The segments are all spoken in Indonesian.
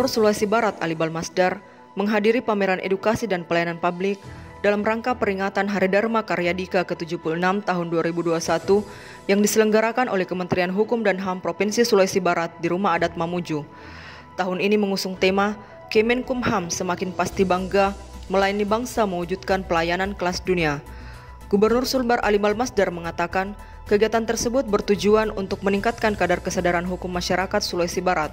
Gubernur Sulawesi Barat Ali Balmasdar menghadiri pameran edukasi dan pelayanan publik dalam rangka peringatan Hari Dharma Karyadika ke-76 tahun 2021 yang diselenggarakan oleh Kementerian Hukum dan HAM Provinsi Sulawesi Barat di Rumah Adat Mamuju. Tahun ini mengusung tema Kemenkumham semakin pasti bangga melayani bangsa mewujudkan pelayanan kelas dunia. Gubernur Sulbar Ali Balmasdar mengatakan, kegiatan tersebut bertujuan untuk meningkatkan kadar kesadaran hukum masyarakat Sulawesi Barat.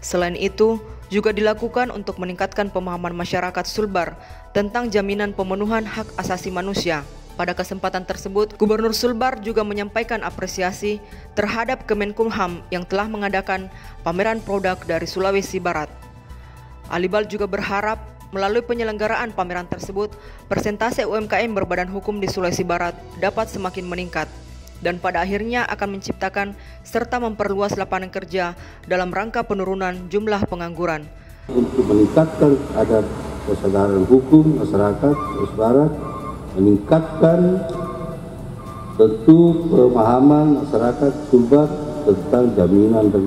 Selain itu, juga dilakukan untuk meningkatkan pemahaman masyarakat Sulbar tentang jaminan pemenuhan hak asasi manusia. Pada kesempatan tersebut, Gubernur Sulbar juga menyampaikan apresiasi terhadap Kemenkumham yang telah mengadakan pameran produk dari Sulawesi Barat. Alibal juga berharap Melalui penyelenggaraan pameran tersebut, persentase UMKM berbadan hukum di Sulawesi Barat dapat semakin meningkat dan pada akhirnya akan menciptakan serta memperluas lapangan kerja dalam rangka penurunan jumlah pengangguran. Untuk meningkatkan adab kesadaran hukum masyarakat Barat, meningkatkan tentu pemahaman masyarakat Sulbar tentang jaminan dan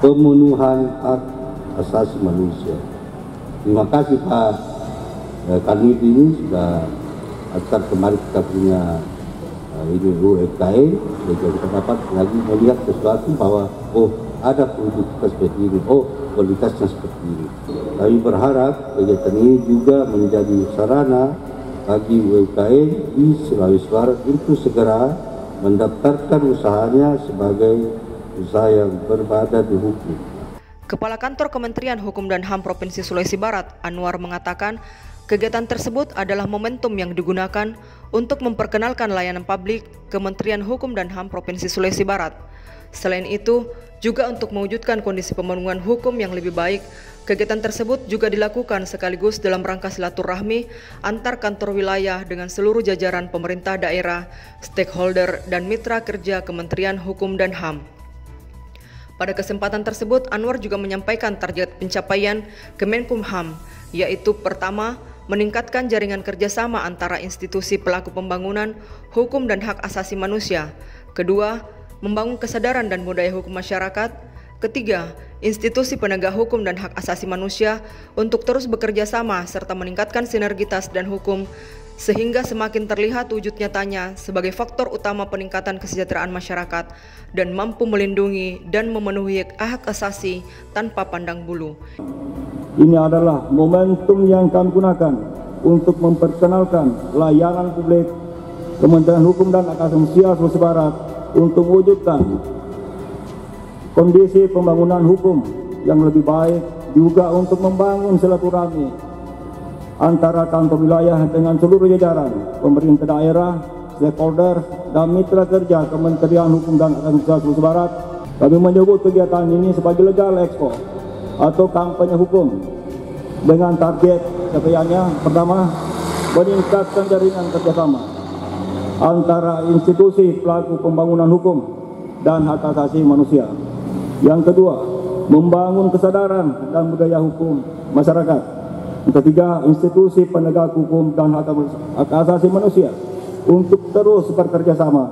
pemenuhan hak asasi manusia. Terima kasih Pak eh, kami ini sudah akan kemarin kita punya eh, ini UFKE jadi kita dapat lagi melihat sesuatu bahwa oh ada produktivitas seperti ini, oh kualitasnya seperti ini. Kami berharap kegiatan ini juga menjadi sarana bagi UMKM di Sulawesi Barat untuk segera mendaftarkan usahanya sebagai usaha yang berbadan hukum. Kepala Kantor Kementerian Hukum dan HAM Provinsi Sulawesi Barat, Anwar mengatakan, kegiatan tersebut adalah momentum yang digunakan untuk memperkenalkan layanan publik Kementerian Hukum dan HAM Provinsi Sulawesi Barat. Selain itu, juga untuk mewujudkan kondisi pemenuhan hukum yang lebih baik, kegiatan tersebut juga dilakukan sekaligus dalam rangka silaturahmi antar kantor wilayah dengan seluruh jajaran pemerintah daerah, stakeholder, dan mitra kerja Kementerian Hukum dan HAM. Pada kesempatan tersebut, Anwar juga menyampaikan target pencapaian Kemenkumham, yaitu pertama, meningkatkan jaringan kerjasama antara institusi pelaku pembangunan, hukum dan hak asasi manusia. Kedua, membangun kesadaran dan budaya hukum masyarakat. Ketiga, institusi penegak hukum dan hak asasi manusia untuk terus bekerja sama serta meningkatkan sinergitas dan hukum sehingga semakin terlihat wujud nyatanya sebagai faktor utama peningkatan kesejahteraan masyarakat dan mampu melindungi dan memenuhi hak asasi tanpa pandang bulu. Ini adalah momentum yang kami gunakan untuk memperkenalkan layanan publik Kementerian Hukum dan Hak Asasi Sulawesi Barat untuk mewujudkan kondisi pembangunan hukum yang lebih baik juga untuk membangun silaturahmi antara kantor wilayah dengan seluruh jajaran pemerintah daerah, stakeholder, dan mitra kerja Kementerian Hukum dan Administrasi Sulawesi Barat. Kami menyebut kegiatan ini sebagai legal expo atau kampanye hukum dengan target capaiannya pertama meningkatkan jaringan kerjasama antara institusi pelaku pembangunan hukum dan hak asasi manusia. Yang kedua, membangun kesadaran dan budaya hukum masyarakat Ketiga, institusi penegak hukum dan hak asasi manusia untuk terus bekerja sama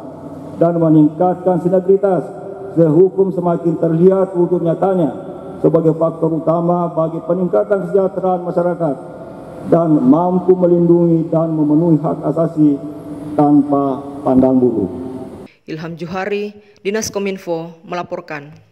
dan meningkatkan sinergitas sehukum semakin terlihat wujud nyatanya sebagai faktor utama bagi peningkatan kesejahteraan masyarakat dan mampu melindungi dan memenuhi hak asasi tanpa pandang bulu. Ilham Juhari, Dinas Kominfo melaporkan.